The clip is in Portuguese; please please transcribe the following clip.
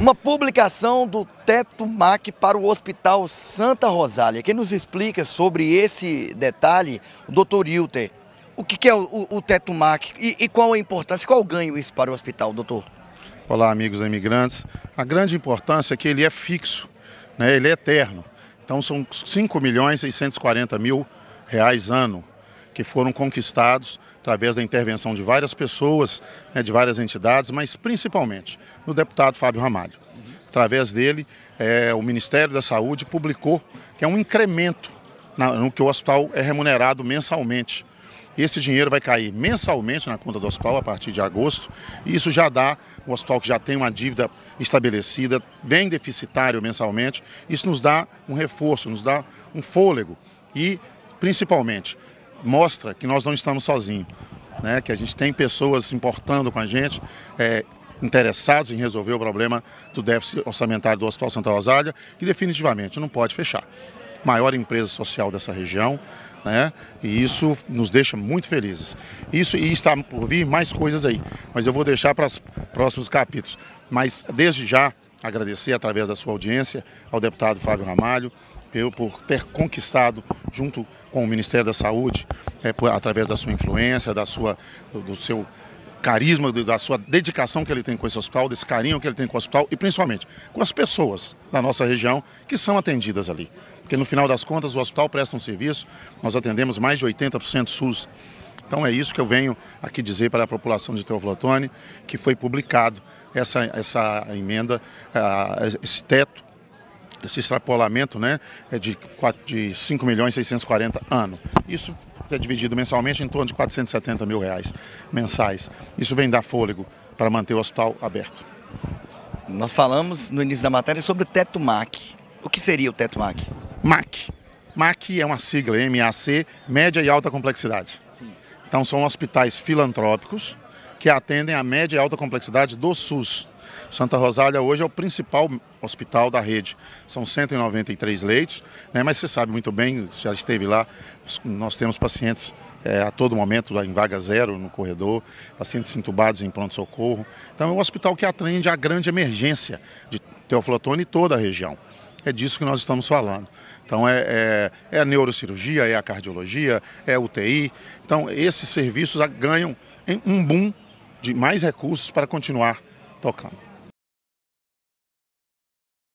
Uma publicação do Teto MAC para o Hospital Santa Rosália. Quem nos explica sobre esse detalhe, o doutor Hilter. O que, é o, Teto MAC e, e, qual a importância, qual o ganho isso para o hospital, doutor? Olá, amigos imigrantes. A grande importância é que ele é fixo, né? ele é eterno. Então são 5 milhões e 640 mil reais ano que foram conquistados através da intervenção de várias pessoas, né, de várias entidades, mas principalmente no deputado Fábio Ramalho. Através dele, é, o Ministério da Saúde publicou que é um incremento na, no que o hospital é remunerado mensalmente. Esse dinheiro vai cair mensalmente na conta do hospital a partir de agosto, e isso já dá, o hospital que já tem uma dívida estabelecida, vem deficitário mensalmente, isso nos dá um reforço, nos dá um fôlego e, principalmente, mostra que nós não estamos sozinhos, né? que a gente tem pessoas se importando com a gente, é, interessados em resolver o problema do déficit orçamentário do Hospital Santa Rosália, que definitivamente não pode fechar. Maior empresa social dessa região, né? E isso nos deixa muito felizes. Isso e está por vir mais coisas aí, mas eu vou deixar para os próximos capítulos. Mas desde já agradecer através da sua audiência ao deputado Fábio Ramalho por ter conquistado junto com o Ministério da Saúde, é, por, através da sua influência, da sua, do, do seu carisma, da sua dedicação que ele tem com esse hospital, desse carinho que ele tem com o hospital e principalmente com as pessoas da nossa região que são atendidas ali. Porque no final das contas o hospital presta um serviço, nós atendemos mais de 80% SUS. Então é isso que eu venho aqui dizer para a população de Teoflotone, que foi publicado essa, essa emenda, esse teto esse extrapolamento né, é de, 4, de 5 milhões e 640 ano. Isso é dividido mensalmente em torno de 470 mil reais mensais. Isso vem dar fôlego para manter o hospital aberto. Nós falamos no início da matéria sobre o teto MAC. O que seria o teto MAC? MAC. MAC é uma sigla, MAC, média e alta complexidade. Sim. Então são hospitais filantrópicos que atendem a média e alta complexidade do SUS. Santa Rosália hoje é o principal hospital da rede. São 193 leitos, né, mas você sabe muito bem, já esteve lá, nós temos pacientes é, a todo momento em vaga zero no corredor, pacientes entubados em pronto-socorro. Então é um hospital que atende a grande emergência de Teoflotone e toda a região. É disso que nós estamos falando. Então é, é, é a neurocirurgia, é a cardiologia, é a UTI. Então esses serviços ganham um boom de mais recursos para continuar tocando.